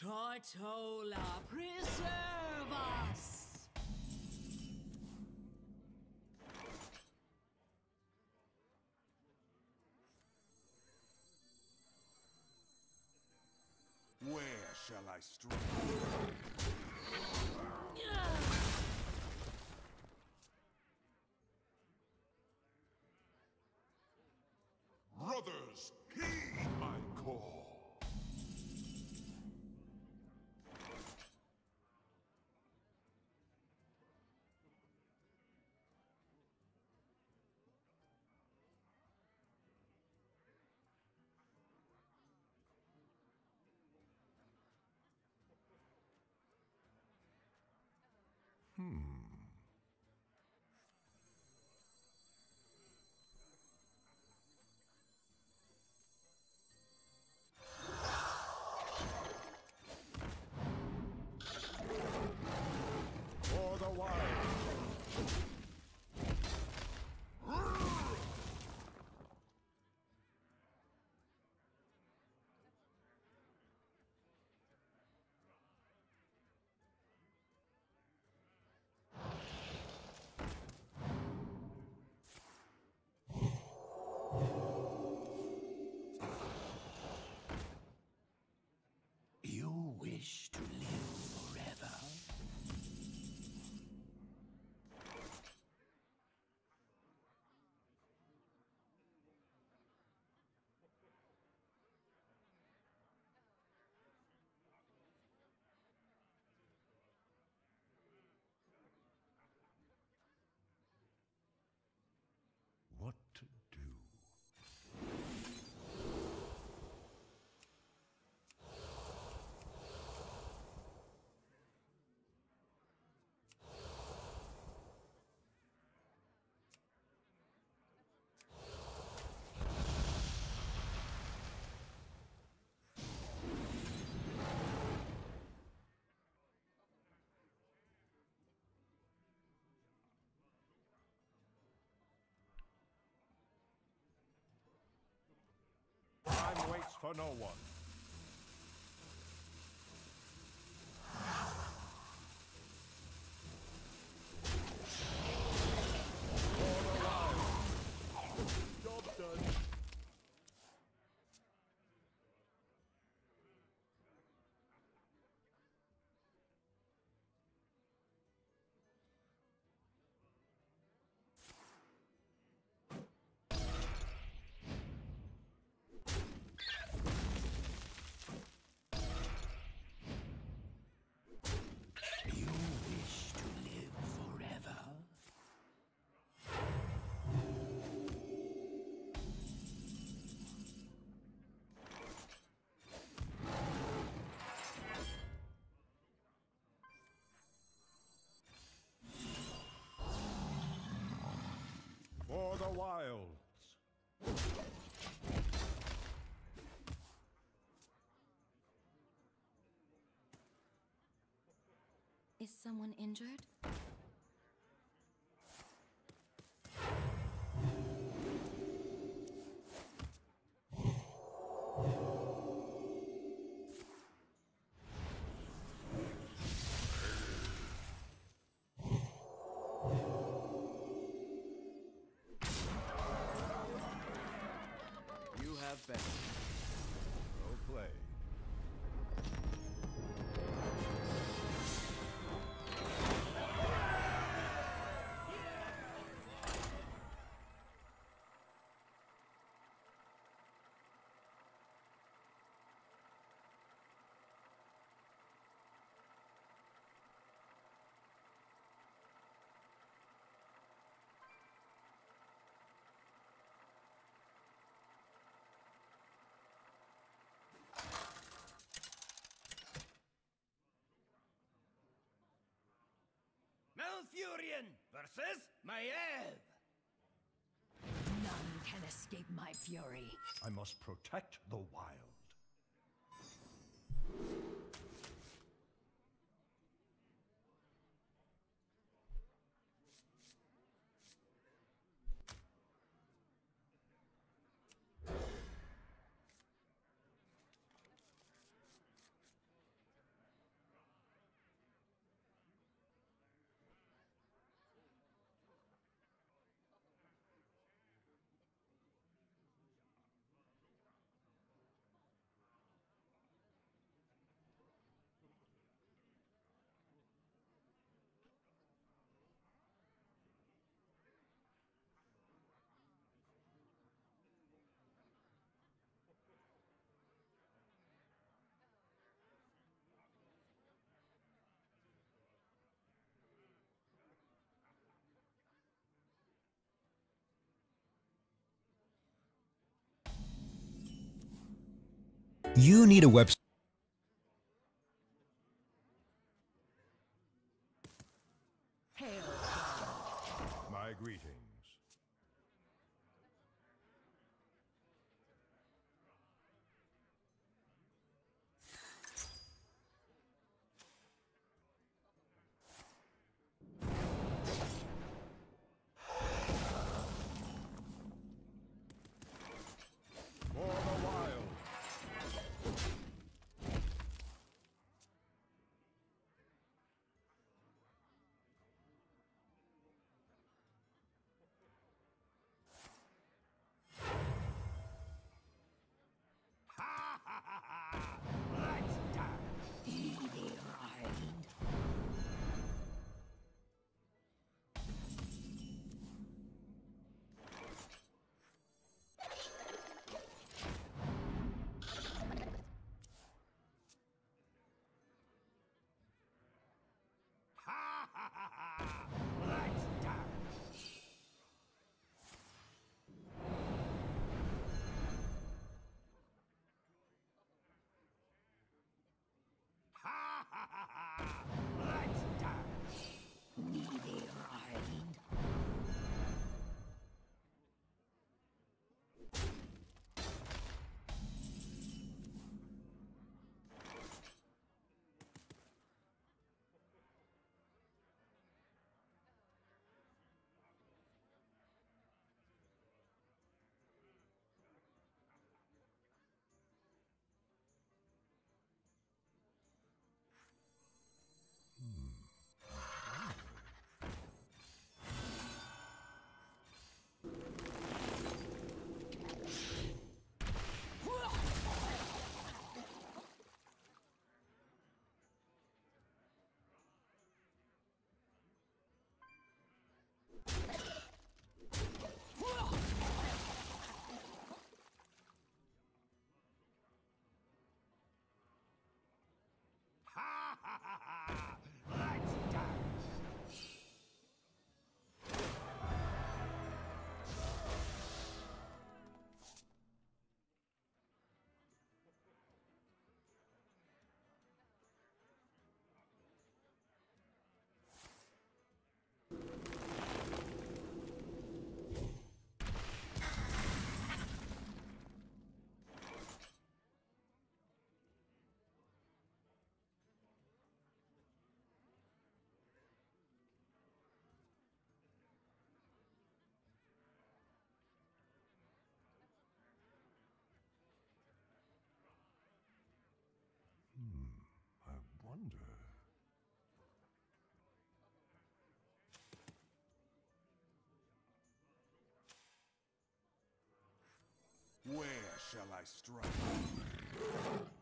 Tortolla, preserve us! Where shall I strike? For for no one. The wilds. Is someone injured? You Malfurion versus Maiev. None can escape my fury. I must protect the wild. You need a website. Wonder. Where shall I strike?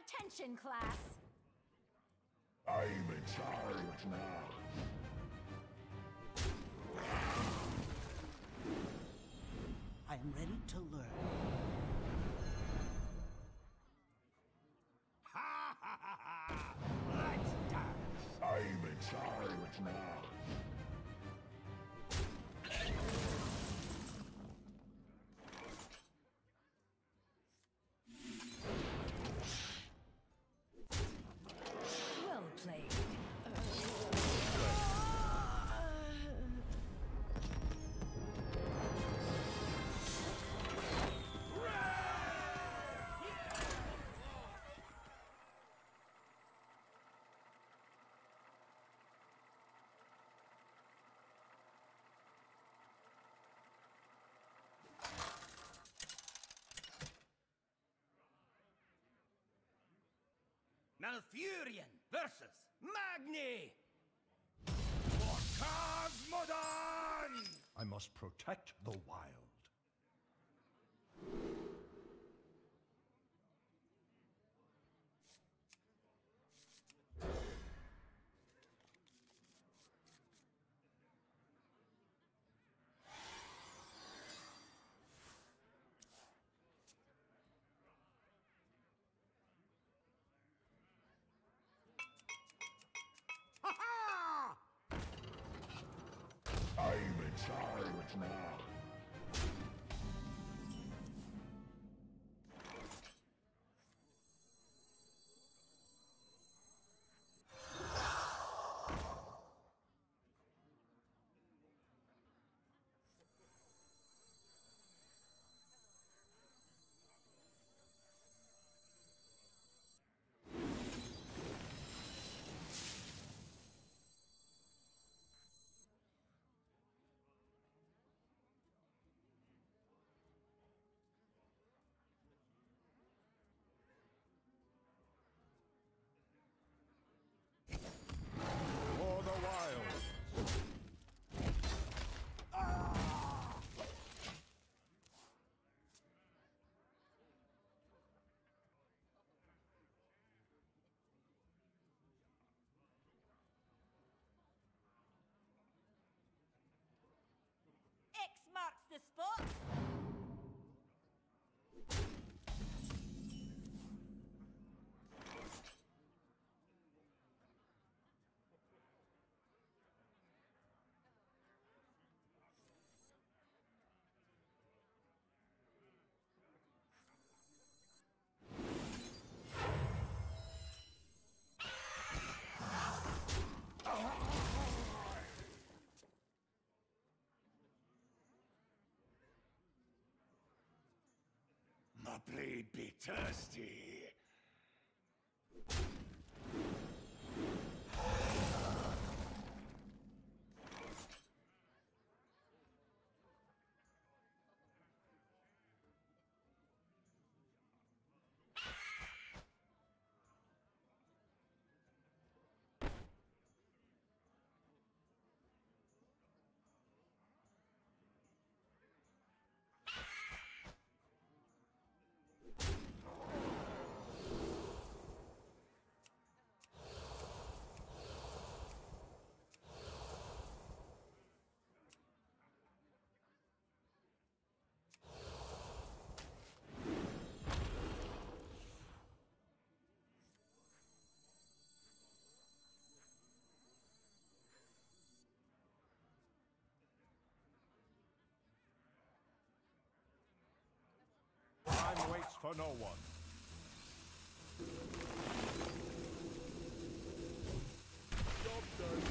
Attention, class. I'm in charge now. I am ready to learn. Ha ha ha! I'm in charge now. Malfurion versus Magni! For Khaz Modan! I must protect the wild. In charge the spot. Blade be thirsty. For no one. Job done.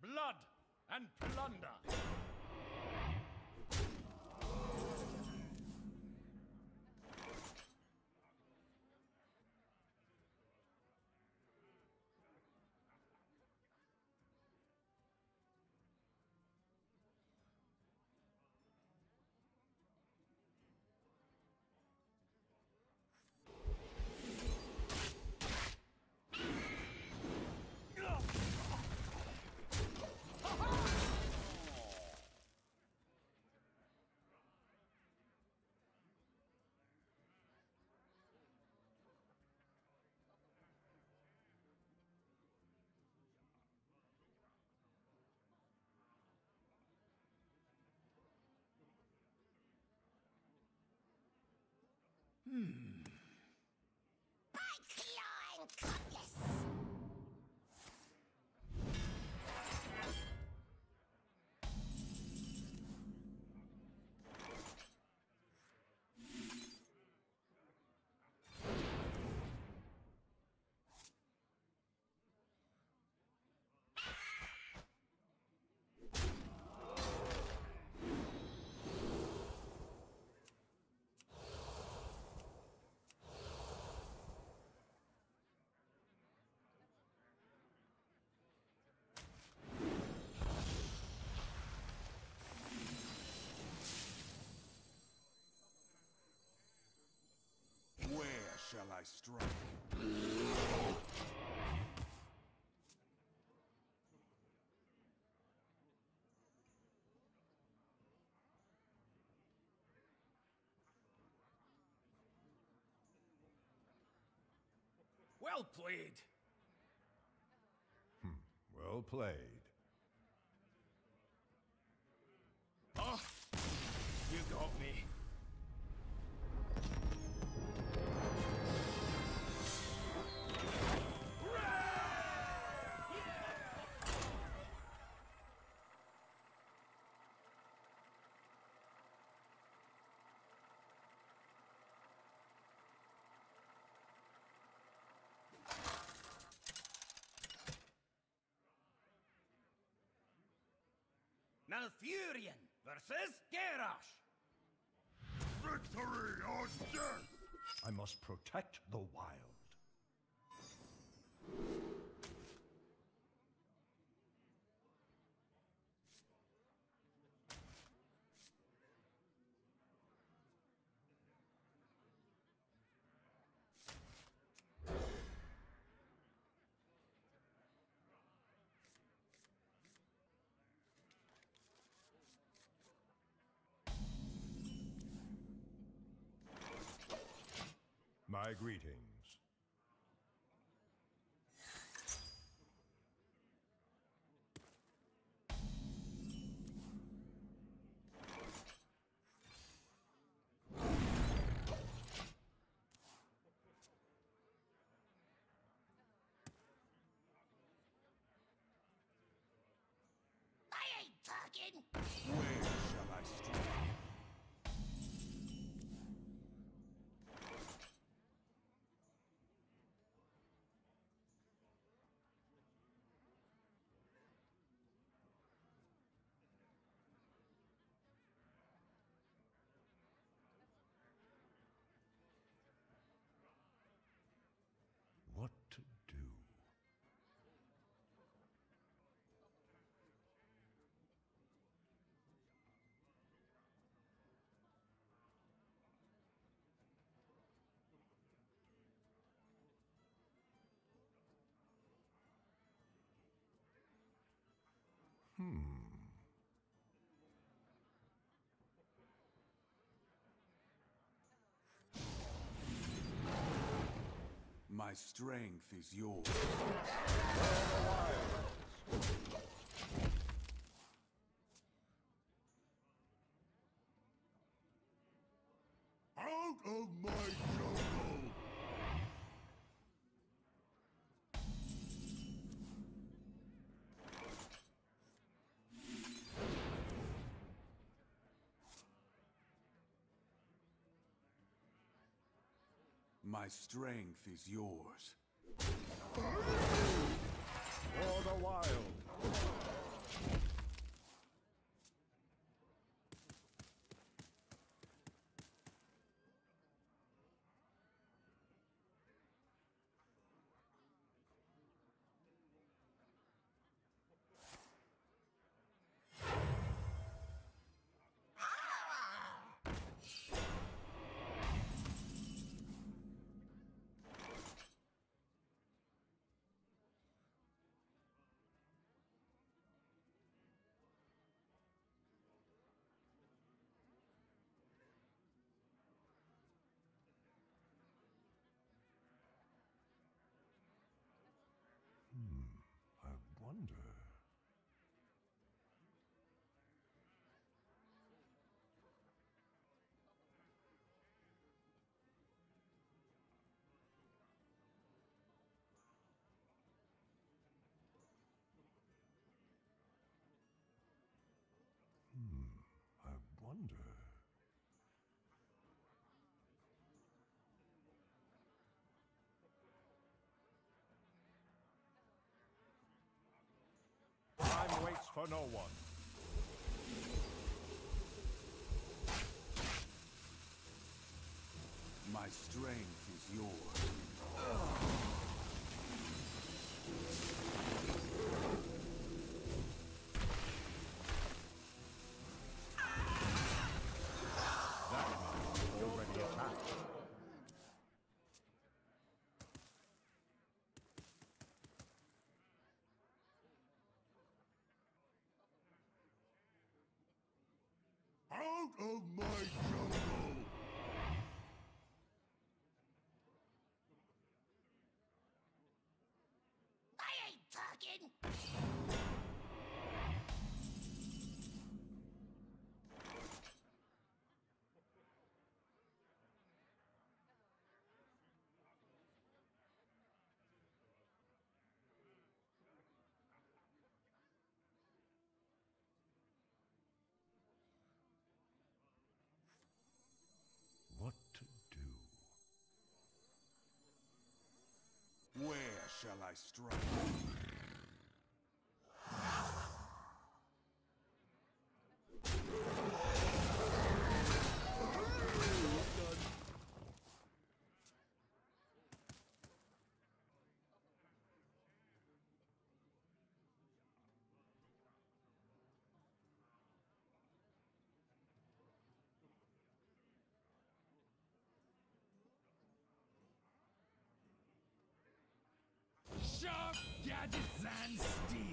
Blood and plunder. By claw cutlass. Strike? Well played. Hmm. Well played. Oh, you got me. Malfurion versus Garrosh. Victory or death! I must protect the wild. My greetings. I ain't talking. Hmm. My strength is yours. Out of my jungle! My strength is yours. For the wild. I wonder. Hmm, I wonder. For no one. My strength is yours. Out of my jungle! I ain't talking. I strike? Gadgets and Steel.